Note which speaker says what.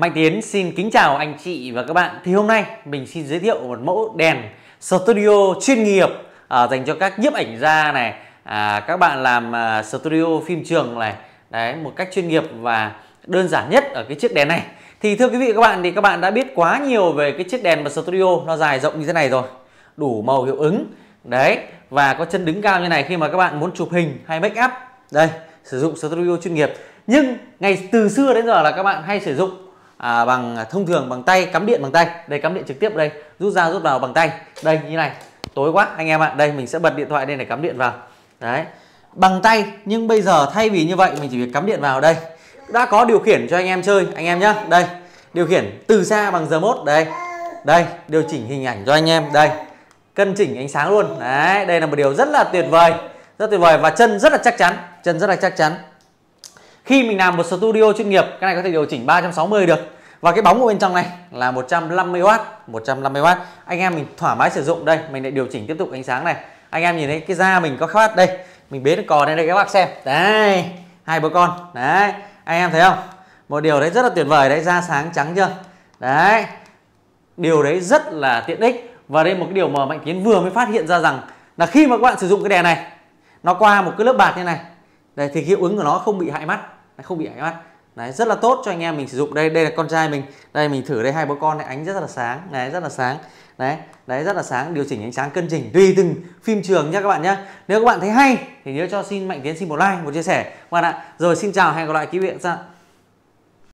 Speaker 1: Mạnh Tiến xin kính chào anh chị và các bạn. Thì hôm nay mình xin giới thiệu một mẫu đèn studio chuyên nghiệp à, dành cho các nhiếp ảnh gia này, à, các bạn làm à, studio phim trường này, đấy một cách chuyên nghiệp và đơn giản nhất ở cái chiếc đèn này. Thì thưa quý vị các bạn thì các bạn đã biết quá nhiều về cái chiếc đèn mà studio nó dài rộng như thế này rồi, đủ màu hiệu ứng, đấy và có chân đứng cao như này khi mà các bạn muốn chụp hình hay make up, đây sử dụng studio chuyên nghiệp. Nhưng ngày từ xưa đến giờ là các bạn hay sử dụng à, bằng thông thường bằng tay cắm điện bằng tay. Đây cắm điện trực tiếp đây. Rút ra rút vào bằng tay. Đây như này. Tối quá anh em ạ. Đây mình sẽ bật điện thoại lên để cắm điện vào. Đấy. Bằng tay nhưng bây giờ thay vì như vậy mình chỉ việc cắm điện vào đây. Đã có điều khiển cho anh em chơi anh em nhé đây điều khiển từ xa bằng giờ mốt. Đây. Đây điều chỉnh hình ảnh cho anh em. Đây. Cân chỉnh ánh sáng luôn. Đấy đây là một điều rất là tuyệt vời. Rất tuyệt vời và chân rất là chắc chắn. Chân rất là chắc chắn khi mình làm một studio chuyên nghiệp, cái này có thể điều chỉnh 360 được. Và cái bóng ở bên trong này là 150W 150W anh em mình thoải mái sử dụng. Đây, mình lại điều chỉnh tiếp tục ánh sáng này. Anh em nhìn thấy cái da mình có phát đây. Mình bế được cò lên đây các bác xem. Đấy hai bố con. Đấy, anh em thấy không? Một điều đấy rất là tuyệt vời đấy, da sáng trắng chưa? Đấy, điều đấy rất là tiện ích. Và đây một cái điều mà mạnh kiến vừa mới phát hiện ra rằng là khi mà các bạn sử dụng cái đèn này, nó qua một cái lớp bạc như này, đây, thì hiệu ứng của nó không bị hại mắt không bị ánh mắt đấy, rất là tốt cho anh em mình sử dụng. Đây đây là con trai mình. Đây, mình thử đây, hai bố con này, ánh rất là sáng. Đấy, rất là sáng. Đấy đấy, rất là sáng. Điều chỉnh ánh sáng cân chỉnh tùy từng phim trường nhé các bạn nhé nếu các bạn thấy hay thì nhớ cho xin mạnh tiến xin một like, một chia sẻ. Các bạn ạ, rồi xin chào, hẹn gặp lại quý vị